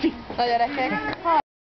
Sí. No era